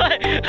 はい